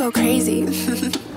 go crazy.